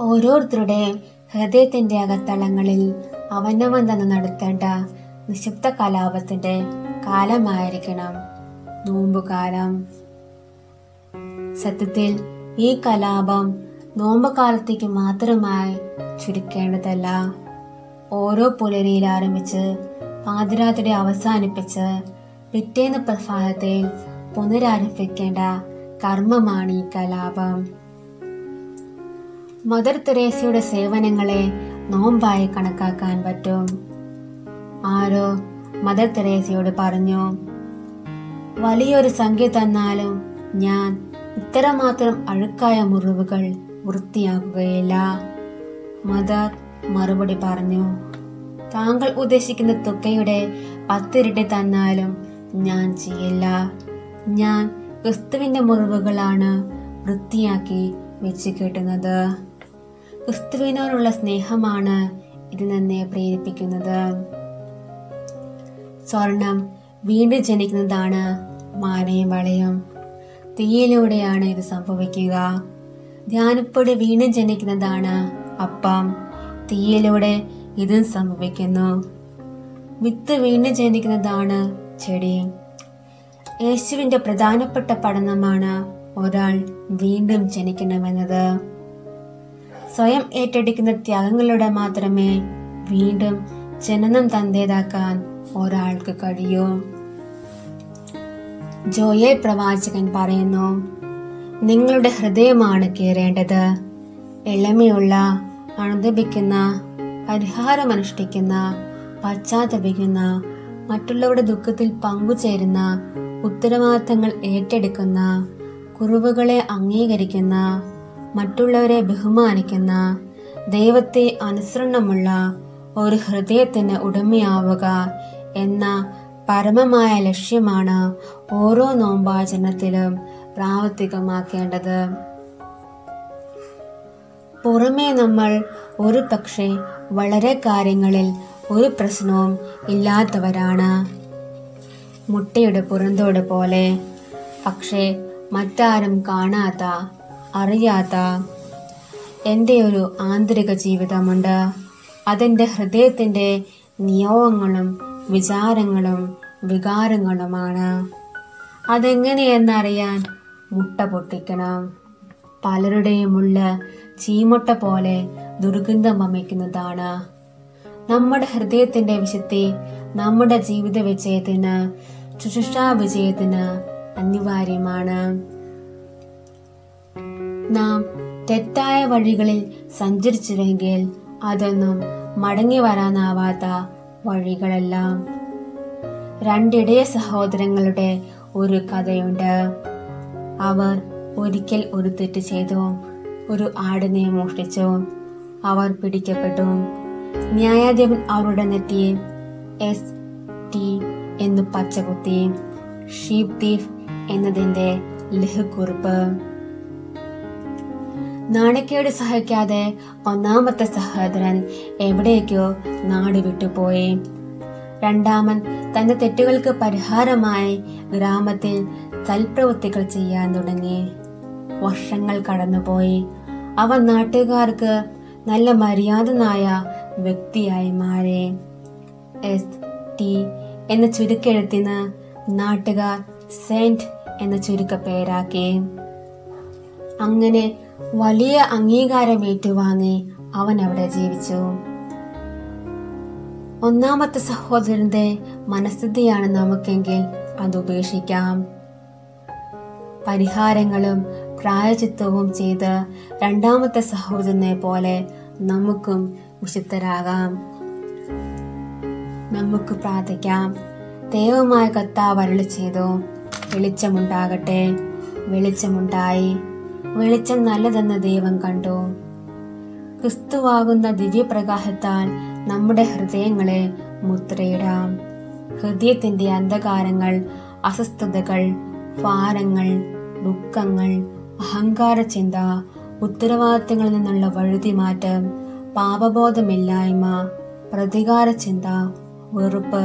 ഓരോരുത്തരുടെയും ഹൃദയത്തിന്റെ അകത്തളങ്ങളിൽ അവനവൻ തന്നെ നടത്തേണ്ട നിശബ്ദ കലാപത്തിന്റെ കാലമായിരിക്കണം. നോമ്പുകാലം. സത്യത്തിൽ ഈ കലാപം നോമ്പുകാലത്തേക്ക് മാത്രമായി ചുരുക്കേണ്ടതല്ല. ഓരോ പുലരിയിൽ ആരംഭിച്ച് പാതിരാത്രി അവസാനിപ്പിച്ച് പിറ്റേന്ന് പ്രഭാതത്തിൽ പുനരാരംഭിക്കേണ്ട കർമ്മമാണ് ഈ കലാപം. മദർ തെരേസയുടെ സേവനങ്ങളെ നോമ്പായി കണക്കാക്കാൻ പറ്റും. ആരോ മദർ തെരേസയോട് പറഞ്ഞു വലിയൊരു സംഖ്യ തന്നാലും ഞാൻ ഇത്രമാത്രം അഴുക്കായ മുറിവുകൾ വൃത്തിയാക്കുകയില്ല. മദർ മറുപടി പറഞ്ഞു താങ്കൾ ഉദ്ദേശിക്കുന്ന തുകയുടെ പത്തിരട്ടി തന്നാലും ഞാൻ ചെയ്യില്ല. ഞാൻ ക്രിസ്തുവിന്റെ മുറിവുകളാണ് വൃത്തിയാക്കി വെച്ച് കെട്ടുന്നത്. ക്രിസ്തുവിനോടുള്ള സ്നേഹമാണ് ഇത് നന്നെ പ്രേരിപ്പിക്കുന്നത്. സ്വർണം വീണ്ടും ജനിക്കുന്നതാണ് മാനയും വളയും. തീയിലൂടെയാണ് ഇത് സംഭവിക്കുക. ധ്യാനപ്പൊടി വീണ്ടും ജനിക്കുന്നതാണ് അപ്പം. തീയിലൂടെ ഇതും സംഭവിക്കുന്നു. വിത്ത് വീണ്ടും ജനിക്കുന്നതാണ് ചെടി. യേശുവിന്റെ പ്രധാനപ്പെട്ട പഠനമാണ് ഒരാൾ വീണ്ടും ജനിക്കണമെന്നത്. സ്വയം ഏറ്റെടുക്കുന്ന ത്യാഗങ്ങളിലൂടെ മാത്രമേ വീണ്ടും ജനനം തന്തേതാക്കാൻ ഒരാൾക്ക് കഴിയൂ. ജോയൽ പ്രവാചകൻ പറയുന്നു നിങ്ങളുടെ ഹൃദയമാണ് കീറേണ്ടത്. എളിമയുള്ള അണുതപിക്കുന്ന പരിഹാരമനുഷ്ഠിക്കുന്ന പശ്ചാത്തപിക്കുന്ന മറ്റുള്ളവരുടെ ദുഃഖത്തിൽ പങ്കുചേരുന്ന ഉത്തരവാദിത്തങ്ങൾ ഏറ്റെടുക്കുന്ന കുറവുകളെ അംഗീകരിക്കുന്ന മറ്റുള്ളവരെ ബഹുമാനിക്കുന്ന ദൈവത്തെ അനുസരണമുള്ള ഒരു ഹൃദയത്തിന് ഉടമയാവുക എന്ന പരമമായ ലക്ഷ്യമാണ് ഓരോ നോമ്പാചരണത്തിലും പ്രാവർത്തികമാക്കേണ്ടത്. പുറമേ നമ്മൾ ഒരു പക്ഷേ വളരെ കാര്യങ്ങളിൽ ഒരു പ്രശ്നവും ഇല്ലാത്തവരാണ്. മുട്ടയുടെ പുറന്തോട് പോലെ. പക്ഷേ മറ്റാരും കാണാത്ത അറിയാത്ത എന്റെ ഒരു ആന്തരിക ജീവിതമുണ്ട്. അതെന്റെ ഹൃദയത്തിന്റെ നിയോഗങ്ങളും വിചാരങ്ങളും വികാരങ്ങളുമാണ്. അതെങ്ങനെയെന്നറിയാൻ മുട്ട പൊട്ടിക്കണം. പലരുടെയും ഉള്ള ചീമുട്ട പോലെ ദുർഗന്ധം വമിക്കുന്നതാണ്. നമ്മുടെ ഹൃദയത്തിന്റെ വിശുദ്ധി നമ്മുടെ ജീവിത വിജയത്തിന് ശുശ്രൂഷാ വിജയത്തിന് അനിവാര്യമാണ്. നാം തെറ്റായ വഴികളിൽ സഞ്ചരിച്ചില്ലെങ്കിൽ അതൊന്നും മടങ്ങി വരാനാവാത്ത വഴികളെല്ലാം. രണ്ടിടയ സഹോദരങ്ങളുടെ ഒരു കഥയുണ്ട്. അവർ ഒരിക്കൽ ഒരു തെറ്റ് ചെയ്തു. ഒരു ആടിനെ മോഷ്ടിച്ചു. അവർ പിടിക്കപ്പെട്ടു. ന്യായാധിപൻ അവരുടെ നെറ്റി എസ് ടി എന്ന് പച്ചകുത്തി. ഷീപ് തീഫ് എന്നതിന്റെ ലഘുക്കുറിപ്പ് നാണക്കേട് സഹിക്കാതെ ഒന്നാമത്തെ സഹോദരൻ എവിടേക്കോ നാട് വിട്ടുപോയി രണ്ടാമൻ തന്റെ തെറ്റുകൾക്ക് പരിഹാരമായി ഗ്രാമത്തിൽ സൽപ്രവൃത്തികൾ ചെയ്യാൻ തുടങ്ങി. വർഷങ്ങൾ കടന്നുപോയി. അവൻ നാട്ടുകാർക്ക് നല്ല മര്യാദനായ വ്യക്തിയായി മാറി. എസ്. ടി. എന്ന ചുരുക്കെഴുത്തിന് നാട്ടുകാർ സെന്റ് എന്ന ചുരുക്കപ്പേരാക്കി അങ്ങനെ വലിയ അംഗീകാരം ഏറ്റുവാങ്ങി അവൻ അവിടെ ജീവിച്ചു. ഒന്നാമത്തെ സഹോദരന്റെ മനസ്ഥിതിയാണ് നമുക്കെങ്കിൽ അത് ഉപേക്ഷിക്കാം. പരിഹാരങ്ങളും പ്രായചിത്തവും ചെയ്ത് രണ്ടാമത്തെ സഹോദരനെ പോലെ നമുക്കും വിശുദ്ധരാകാം നമുക്ക് പ്രാർത്ഥിക്കാം. ദൈവമായ കർത്താവ് വരളി ചെയ്തു വെളിച്ചമുണ്ടാകട്ടെ വെളിച്ചമുണ്ടായി. വെളിച്ചം നല്ലതെന്ന് ദൈവം കണ്ടു. ക്രിസ്തുവാകുന്ന ദിവ്യപ്രകാശത്താൽ നമ്മുടെ ഹൃദയങ്ങളെ മുദ്രയിടാം. ഹൃദയത്തിന്റെ അന്ധകാരങ്ങൾ അസ്വസ്ഥതകൾ ഭാരങ്ങൾ ദുഃഖങ്ങൾ അഹങ്കാര ചിന്ത ഉത്തരവാദിത്തങ്ങളിൽ നിന്നുള്ള വഴുതിമാറ്റം പാപബോധമില്ലായ്മ പ്രതികാര ചിന്ത വെറുപ്പ്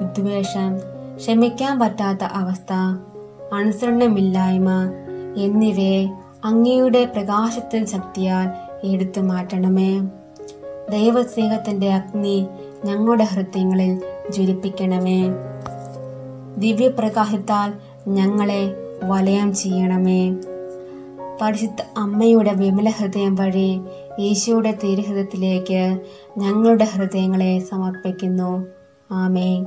വിദ്വേഷം ക്ഷമിക്കാൻ പറ്റാത്ത അവസ്ഥ അനുസരണമില്ലായ്മ എന്നിവയെ അങ്ങയുടെ പ്രകാശത്തിൽ ശക്തിയാൽ എടുത്തു മാറ്റണമേ. ദൈവസ്നേഹത്തിന്റെ അഗ്നി ഞങ്ങളുടെ ഹൃദയങ്ങളിൽ ജ്വലിപ്പിക്കണമേ. ദിവ്യപ്രകാശത്താൽ ഞങ്ങളെ വലയം ചെയ്യണമേ. പരിശുദ്ധ അമ്മയുടെ വിമല ഹൃദയം വഴി ഈശോയുടെ തിരുഹൃദയത്തിലേക്ക് ഞങ്ങളുടെ ഹൃദയങ്ങളെ സമർപ്പിക്കുന്നു. ആമേ